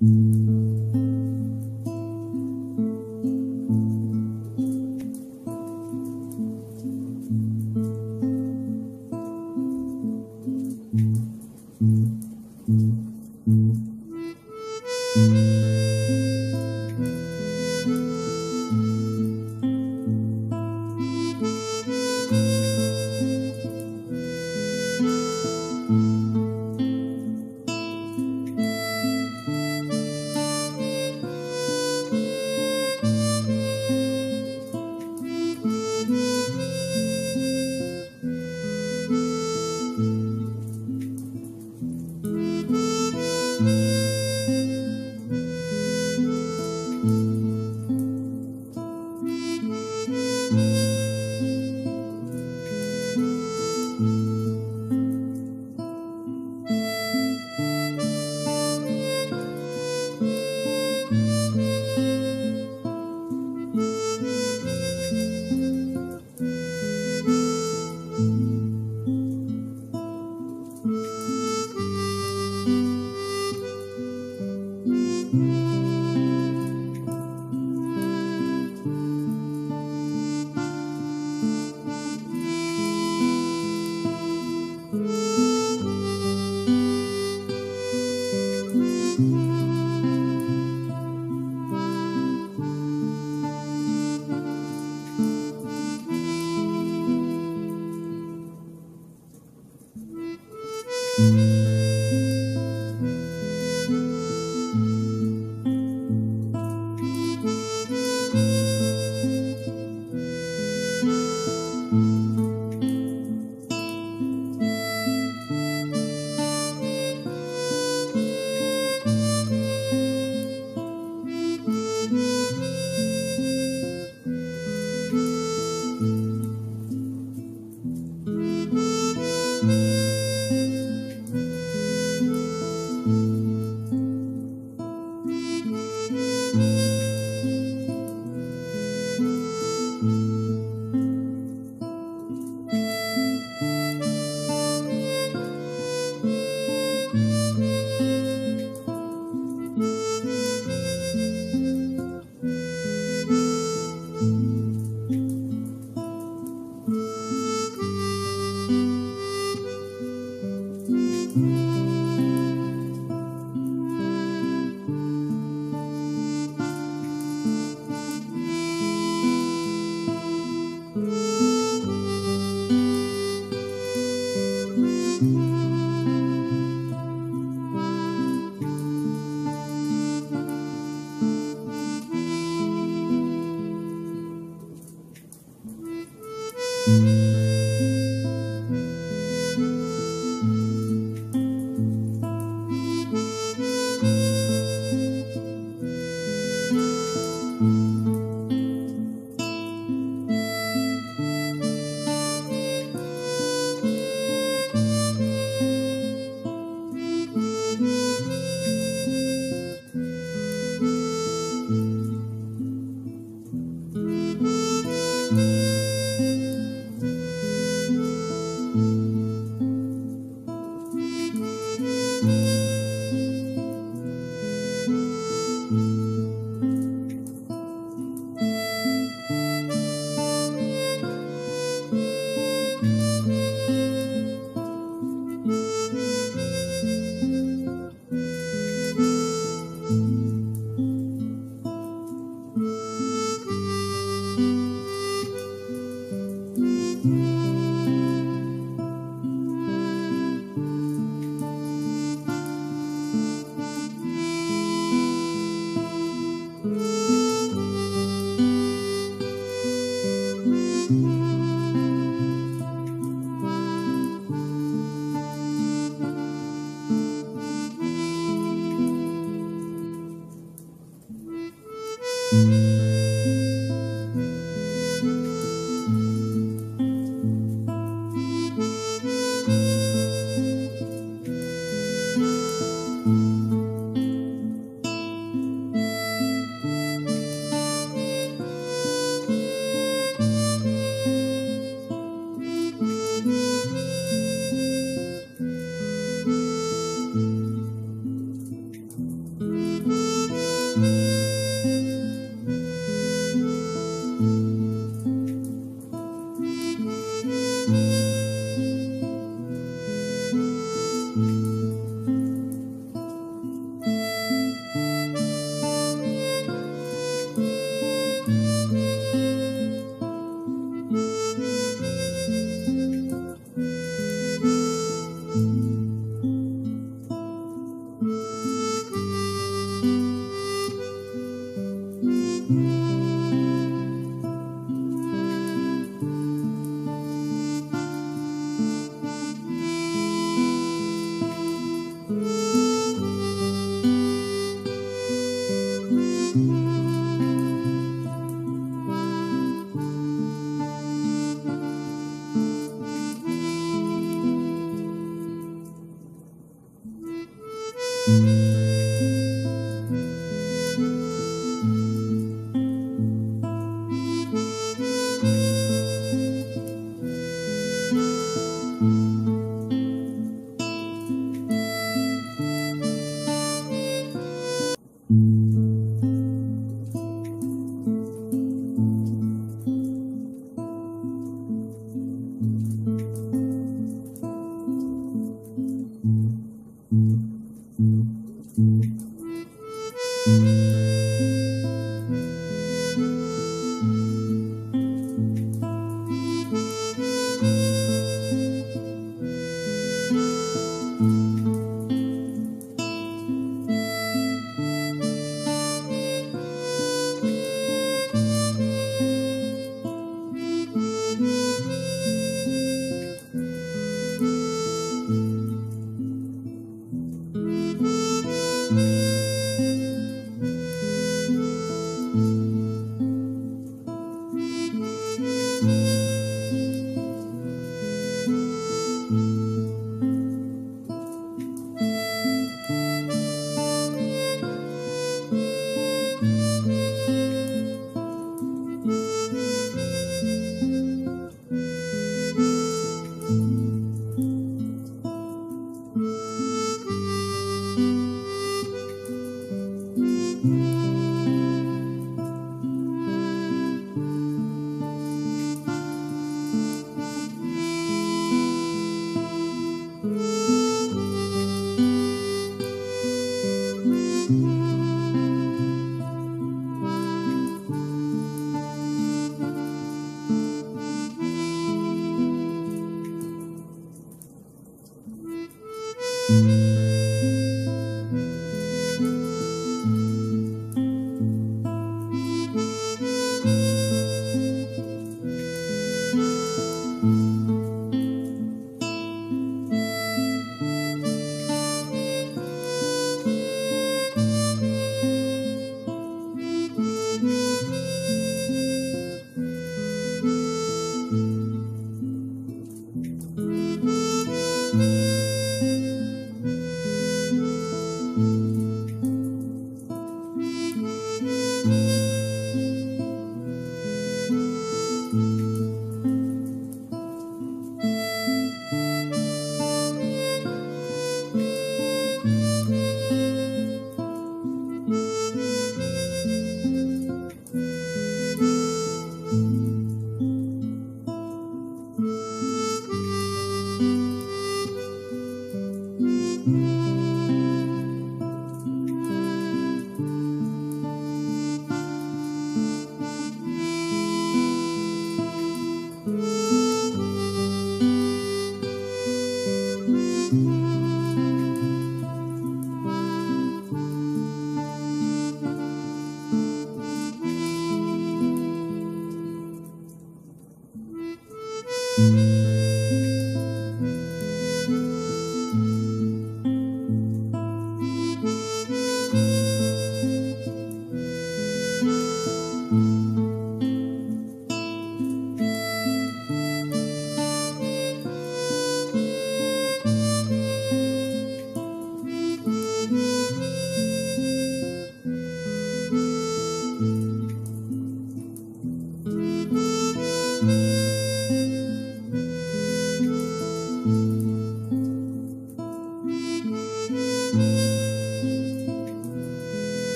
Thank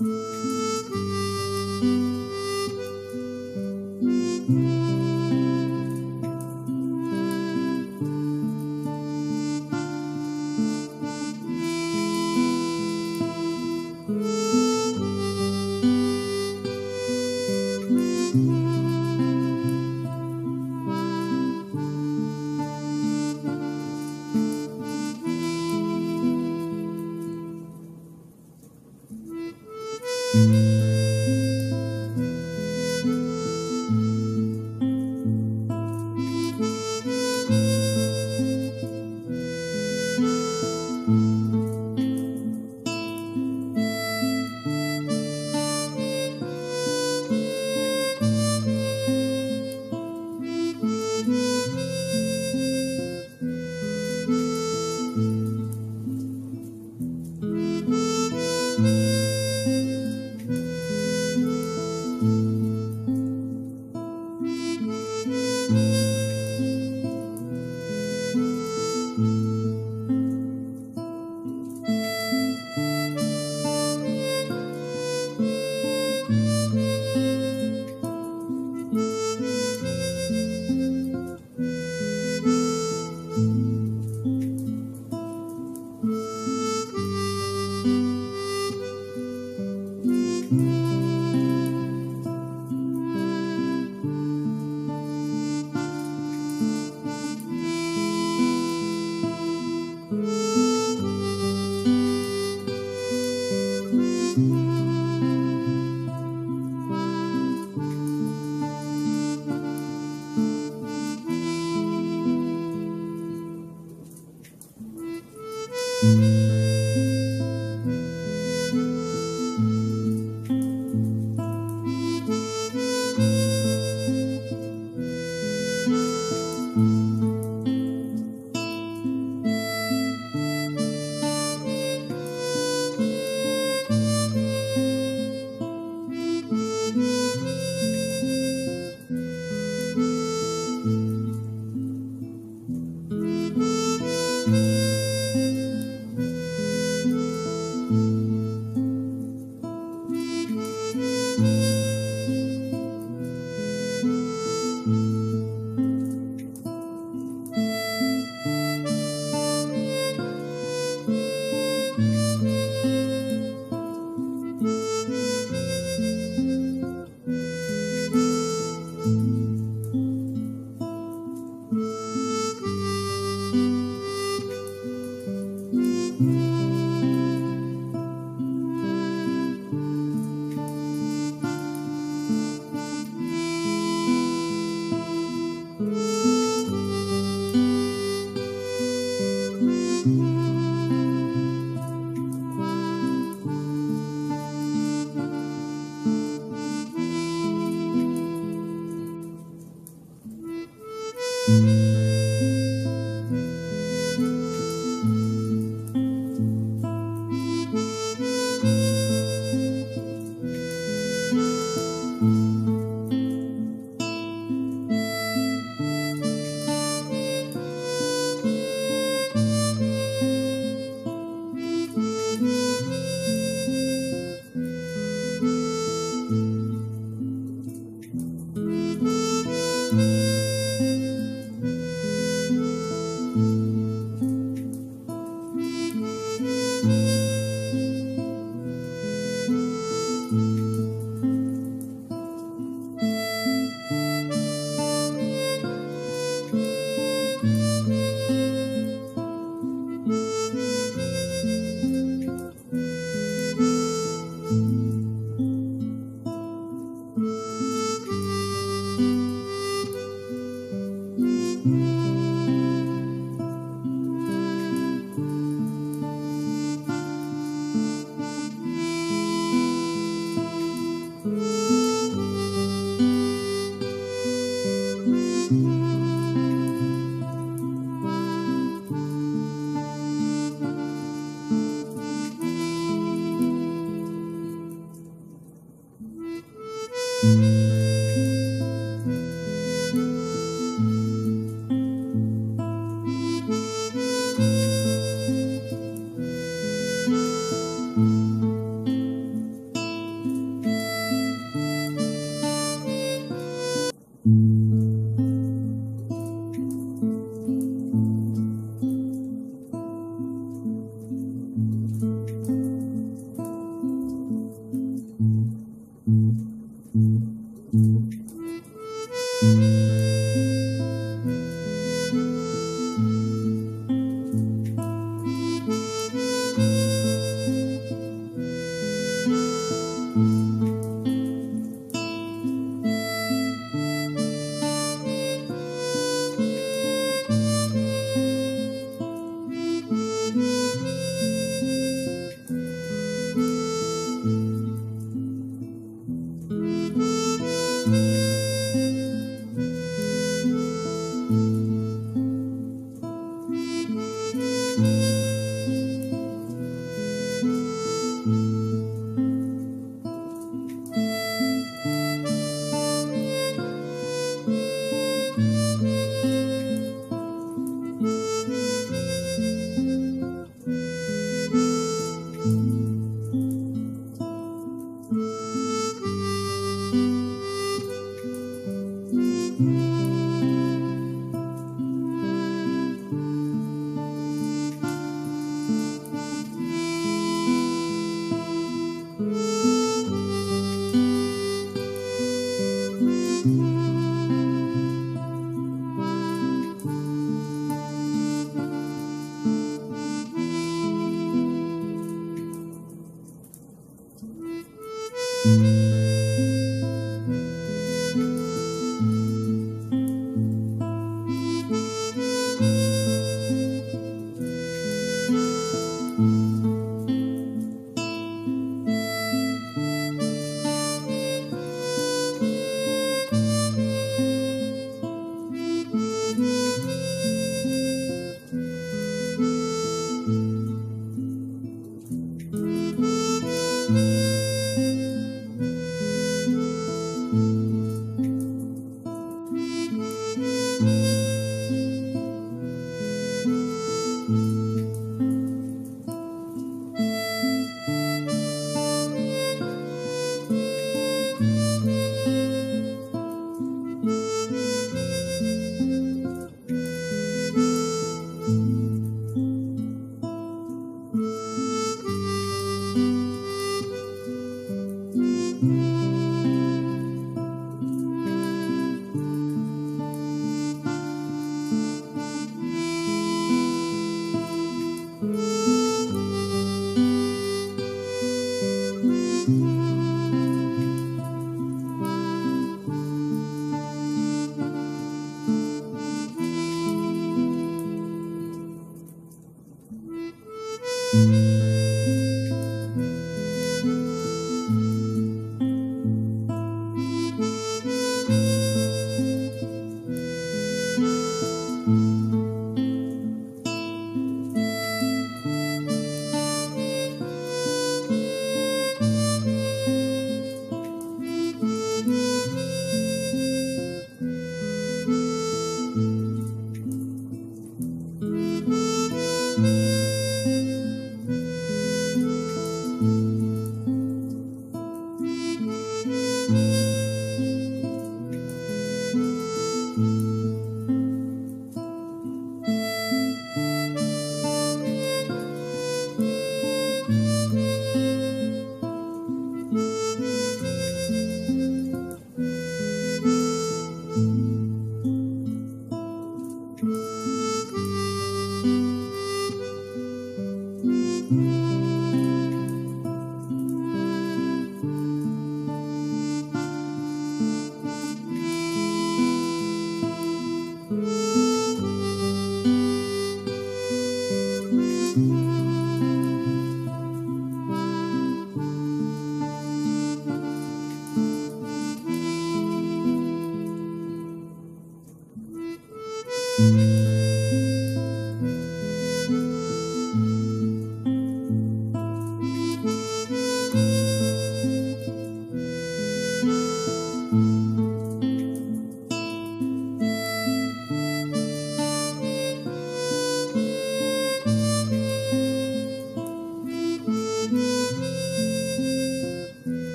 Thank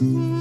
Peace.